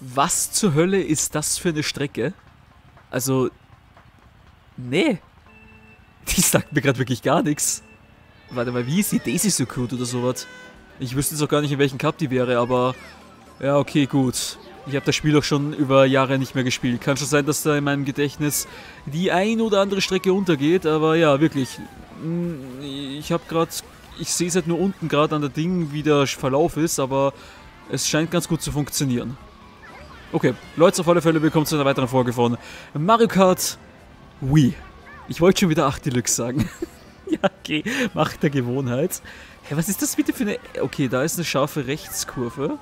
Was zur Hölle ist das für eine Strecke? Also, nee. Die sagt mir gerade wirklich gar nichts. Warte mal, wie ist die Daisy so gut oder sowas? Ich wüsste jetzt auch gar nicht, in welchem Cup die wäre, aber... Ja, okay, gut. Ich habe das Spiel auch schon über Jahre nicht mehr gespielt. Kann schon sein, dass da in meinem Gedächtnis die ein oder andere Strecke untergeht, aber ja, wirklich. Mm, ich habe gerade... Ich sehe es halt nur unten gerade an der Ding, wie der Verlauf ist, aber es scheint ganz gut zu funktionieren. Okay, Leute, auf alle Fälle willkommen zu einer weiteren Folge von Mario Kart Wii. Ich wollte schon wieder 8 Deluxe sagen. ja, okay, Macht der Gewohnheit. Hä, was ist das bitte für eine... Okay, da ist eine scharfe Rechtskurve.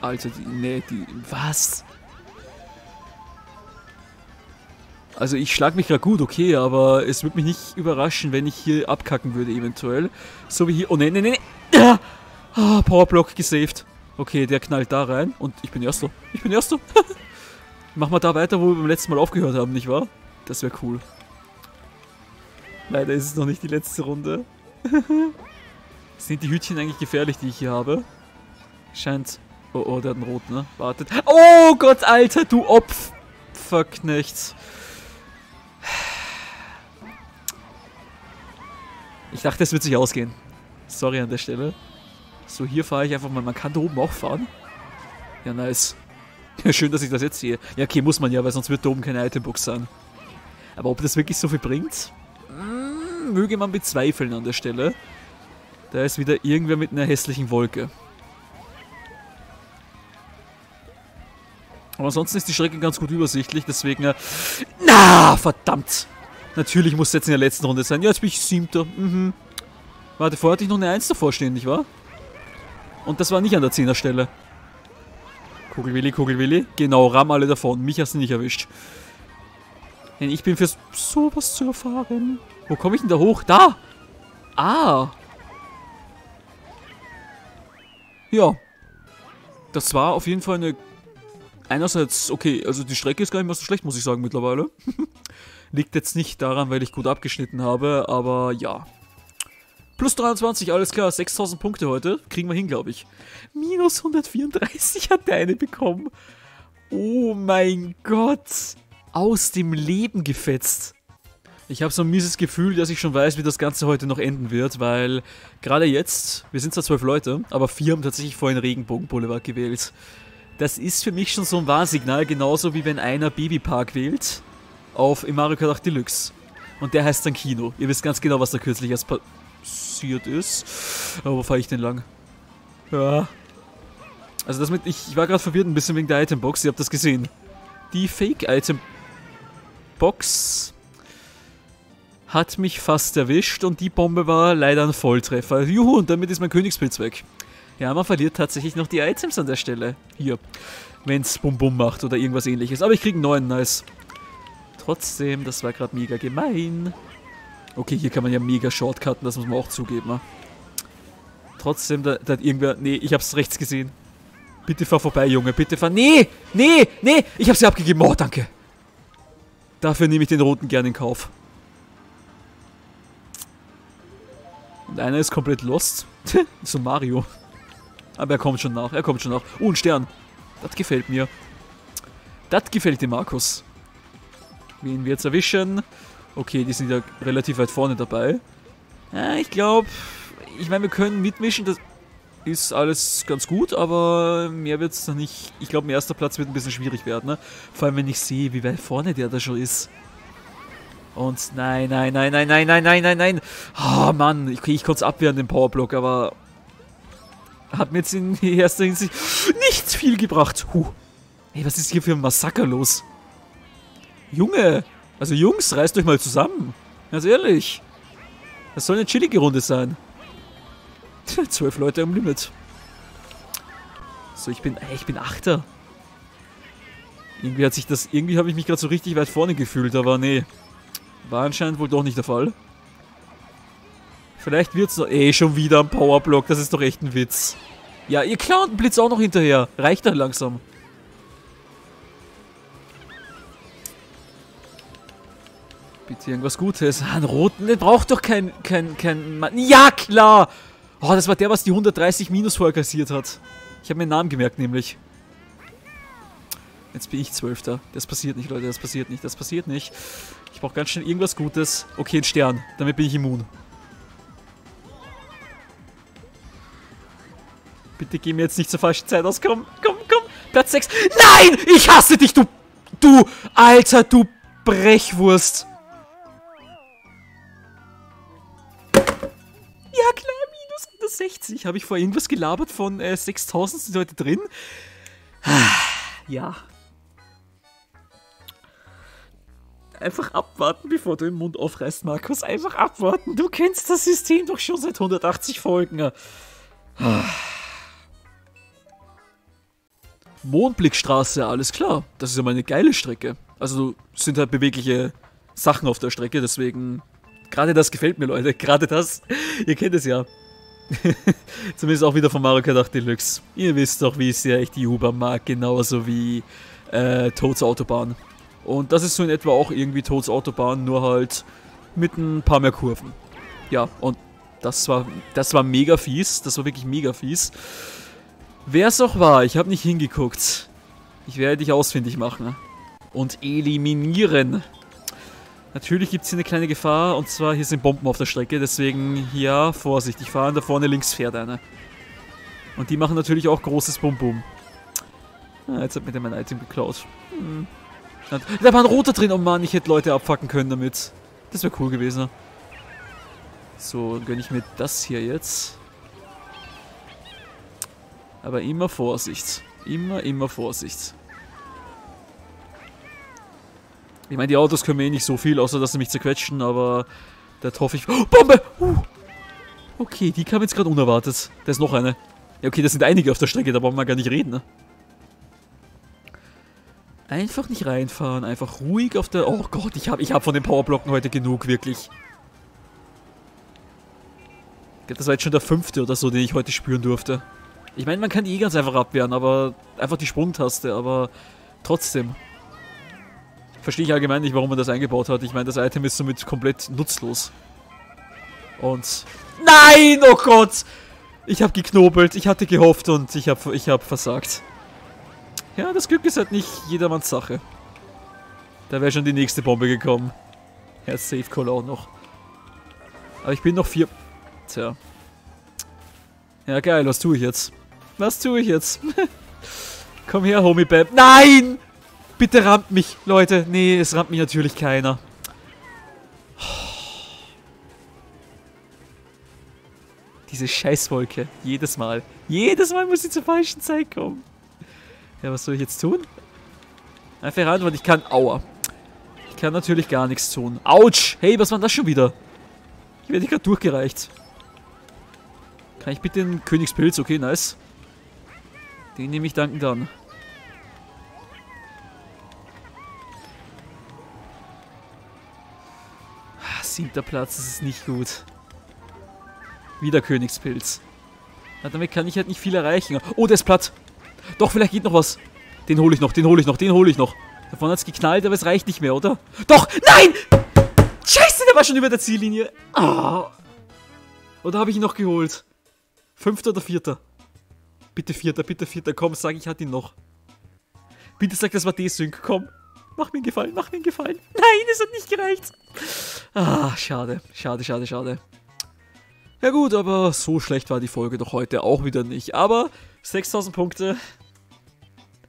Alter, die... Nee, die... Was? Also ich schlag mich gerade gut, okay, aber es würde mich nicht überraschen, wenn ich hier abkacken würde eventuell. So wie hier... Oh, nee, nee, nee, nee. Ah, Powerblock gesaved. Okay, der knallt da rein. Und ich bin Erster. Ich bin Erster. Machen wir da weiter, wo wir beim letzten Mal aufgehört haben, nicht wahr? Das wäre cool. Leider ist es noch nicht die letzte Runde. Sind die Hütchen eigentlich gefährlich, die ich hier habe? Scheint... Oh, oh, der hat einen Rot, ne? Wartet. Oh Gott, Alter, du Opferknecht. Ich dachte, es wird sich ausgehen. Sorry an der Stelle. So, hier fahre ich einfach mal. Man kann da oben auch fahren. Ja, nice. Schön, dass ich das jetzt sehe. Ja, okay, muss man ja, weil sonst wird da oben keine Itembox sein. Aber ob das wirklich so viel bringt, hm, möge man bezweifeln an der Stelle. Da ist wieder irgendwer mit einer hässlichen Wolke. Aber ansonsten ist die Strecke ganz gut übersichtlich, deswegen... Äh, na, verdammt! Natürlich muss es jetzt in der letzten Runde sein. Ja, jetzt bin ich siebter. Mhm. Warte, vorher hatte ich noch eine Eins davor stehen, nicht wahr? Und das war nicht an der 10er Stelle. Kugelwilli, Kugelwilli. Genau, ramm alle davon. Mich hast du nicht erwischt. Denn ich bin für sowas zu erfahren. Wo komme ich denn da hoch? Da! Ah! Ja. Das war auf jeden Fall eine... Einerseits, okay, also die Strecke ist gar nicht mehr so schlecht, muss ich sagen, mittlerweile. Liegt jetzt nicht daran, weil ich gut abgeschnitten habe, aber ja. Plus 23, alles klar. 6000 Punkte heute. Kriegen wir hin, glaube ich. Minus 134 hat der eine bekommen. Oh mein Gott. Aus dem Leben gefetzt. Ich habe so ein mieses Gefühl, dass ich schon weiß, wie das Ganze heute noch enden wird, weil gerade jetzt, wir sind zwar zwölf Leute, aber vier haben tatsächlich vorhin Regenbogen-Boulevard gewählt. Das ist für mich schon so ein Warnsignal, genauso wie wenn einer Babypark wählt auf Mario Kart 8 Deluxe. Und der heißt dann Kino. Ihr wisst ganz genau, was da kürzlich erst passiert ist. Aber wo fahre ich denn lang? Ja. Also das mit, ich, ich war gerade verwirrt ein bisschen wegen der Itembox, ihr habt das gesehen. Die Fake-Item-Box hat mich fast erwischt und die Bombe war leider ein Volltreffer. Juhu, und damit ist mein Königspilz weg. Ja, man verliert tatsächlich noch die Items an der Stelle. Hier. Wenn es Bum Bum macht oder irgendwas ähnliches. Aber ich kriege einen neuen, nice. Trotzdem, das war gerade mega gemein. Okay, hier kann man ja mega shortcutten, das muss man auch zugeben. Ne? Trotzdem, da, da hat irgendwer... Nee, ich hab's rechts gesehen. Bitte fahr vorbei, Junge, bitte fahr... Nee, nee, nee, ich hab sie abgegeben. Oh, danke. Dafür nehme ich den roten gerne in Kauf. Und einer ist komplett lost. so Mario. Aber er kommt schon nach, er kommt schon nach. Oh, ein Stern. Das gefällt mir. Das gefällt dem Markus. Wen wir jetzt erwischen. Okay, die sind ja relativ weit vorne dabei. Ja, ich glaube, ich meine, wir können mitmischen, das ist alles ganz gut, aber mehr wird es noch nicht. Ich glaube, mein erster Platz wird ein bisschen schwierig werden, ne? Vor allem, wenn ich sehe, wie weit vorne der da schon ist. Und nein, nein, nein, nein, nein, nein, nein, nein, nein. Oh Mann, okay, ich konnte es abwehren, den Powerblock, aber hat mir jetzt in erster Hinsicht nichts viel gebracht. Huh. Hey, was ist hier für ein Massaker los? Junge, also Jungs, reißt euch mal zusammen. Ganz ehrlich. Das soll eine chillige Runde sein. Zwölf Leute am Limit. So, ich bin, ich bin Achter. Irgendwie hat sich das, irgendwie habe ich mich gerade so richtig weit vorne gefühlt, aber nee. War anscheinend wohl doch nicht der Fall. Vielleicht wird es noch, eh, schon wieder ein Powerblock, das ist doch echt ein Witz. Ja, ihr klaut einen Blitz auch noch hinterher. Reicht dann langsam. Bitte irgendwas Gutes. Ah, einen roten, den braucht doch kein, kein, kein Mann. Ja, klar! Oh, das war der, was die 130 Minus vorher kassiert hat. Ich habe mir den Namen gemerkt, nämlich. Jetzt bin ich Zwölfter. Das passiert nicht, Leute. Das passiert nicht. Das passiert nicht. Ich brauche ganz schnell irgendwas Gutes. Okay, ein Stern. Damit bin ich immun. Bitte geh mir jetzt nicht zur falschen Zeit aus. Komm, komm, komm. Platz 6. Nein! Ich hasse dich, du... Du... Alter, du Brechwurst. 69. Habe ich vorhin was gelabert von äh, 6000? Sind heute drin? Ja. Einfach abwarten, bevor du den Mund aufreißt, Markus. Einfach abwarten. Du kennst das System doch schon seit 180 Folgen. Mondblickstraße, alles klar. Das ist ja mal eine geile Strecke. Also sind halt bewegliche Sachen auf der Strecke, deswegen. Gerade das gefällt mir, Leute. Gerade das. Ihr kennt es ja. Zumindest auch wieder von Mario Kart 8 Deluxe. Ihr wisst doch, wie sehr ich die U-Bahn mag, genauso wie äh, Toads Autobahn. Und das ist so in etwa auch irgendwie Toads Autobahn, nur halt mit ein paar mehr Kurven. Ja, und das war, das war mega fies. Das war wirklich mega fies. Wer es auch war, ich habe nicht hingeguckt. Ich werde dich ausfindig machen. Und eliminieren. Natürlich gibt es hier eine kleine Gefahr, und zwar hier sind Bomben auf der Strecke, deswegen ja, Vorsicht, ich fahre da vorne links fährt eine. Und die machen natürlich auch großes Bum-Bum. Ah, jetzt hat mir der mein Item geklaut. Hm. Da war ein roter drin. Oh Mann, ich hätte Leute abfacken können damit. Das wäre cool gewesen. So, gönne ich mir das hier jetzt. Aber immer Vorsicht. Immer, immer Vorsicht. Ich meine, die Autos können mir eh nicht so viel, außer dass sie mich zerquetschen, aber da hoffe ich... Oh, Bombe! Uh. Okay, die kam jetzt gerade unerwartet. Da ist noch eine. Ja, okay, das sind einige auf der Strecke, da brauchen wir gar nicht reden, ne? Einfach nicht reinfahren, einfach ruhig auf der... Oh Gott, ich habe ich hab von den Powerblocken heute genug, wirklich. Das war jetzt schon der fünfte oder so, den ich heute spüren durfte. Ich meine, man kann die eh ganz einfach abwehren, aber... Einfach die Sprungtaste, aber... Trotzdem. Verstehe ich allgemein nicht, warum man das eingebaut hat. Ich meine, das Item ist somit komplett nutzlos. Und... Nein! Oh Gott! Ich habe geknobelt, ich hatte gehofft und ich habe ich hab versagt. Ja, das Glück ist halt nicht jedermanns Sache. Da wäre schon die nächste Bombe gekommen. Ja, Safe Call auch noch. Aber ich bin noch vier... Tja. Ja, geil, was tue ich jetzt? Was tue ich jetzt? Komm her, Homie Bab. Nein! Bitte rammt mich, Leute. Nee, es rammt mich natürlich keiner. Diese Scheißwolke. Jedes Mal. Jedes Mal muss sie zur falschen Zeit kommen. Ja, was soll ich jetzt tun? Einfach ran, weil ich kann... Aua. Ich kann natürlich gar nichts tun. Autsch! Hey, was war das schon wieder? Ich werde gerade durchgereicht. Kann ich bitte den Königspilz? Okay, nice. Den nehme ich dankend an. Siebter Platz, das ist nicht gut. Wieder Königspilz. Na, damit kann ich halt nicht viel erreichen. Oh, der ist platt. Doch, vielleicht geht noch was. Den hole ich noch, den hole ich noch, den hole ich noch. Davon hat es geknallt, aber es reicht nicht mehr, oder? Doch! Nein! Scheiße, der war schon über der Ziellinie. Oh. Oder habe ich ihn noch geholt? Fünfter oder vierter? Bitte vierter, bitte vierter. Komm, sag, ich hatte ihn noch. Bitte sag, das war Desync. Komm. Mach mir einen Gefallen, mach mir einen Gefallen. Nein, es hat nicht gereicht. Ah, schade. Schade, schade, schade. Ja gut, aber so schlecht war die Folge doch heute auch wieder nicht. Aber 6000 Punkte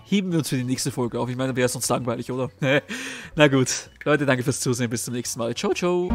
heben wir uns für die nächste Folge auf. Ich meine, wäre sonst langweilig, oder? Na gut. Leute, danke fürs Zusehen. Bis zum nächsten Mal. Ciao, ciao.